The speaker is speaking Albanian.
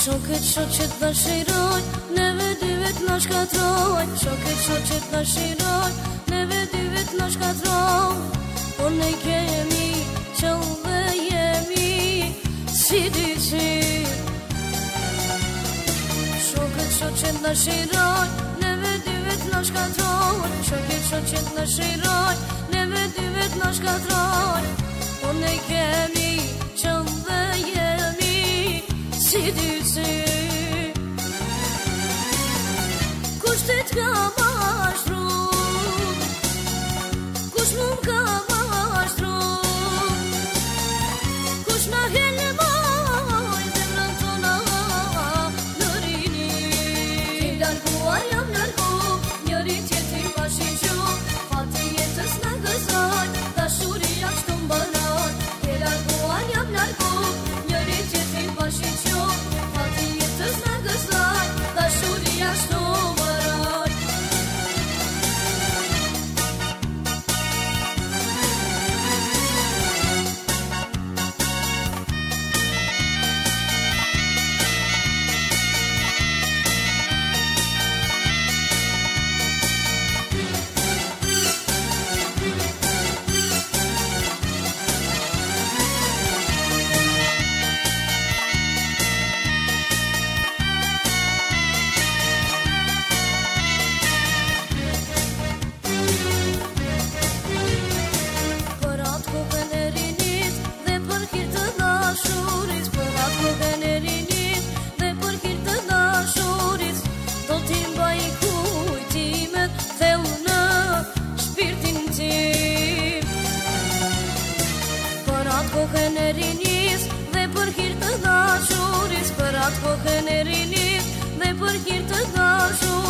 Shokët shokët bashiroj, neve dyvet në shkatroj Shokët shokët bashiroj, neve dyvet në shkatroj Po ne kemi që dhe jemi si dyqi Shokët shokët bashiroj, neve dyvet në shkatroj Shokët shokët bashiroj, neve dyvet në shkatroj Po ne kemi si dytë Kushtet nga atë kohën e për hirtë të dashuris Për atë kohën e rinis dhe për hirtë të dashuris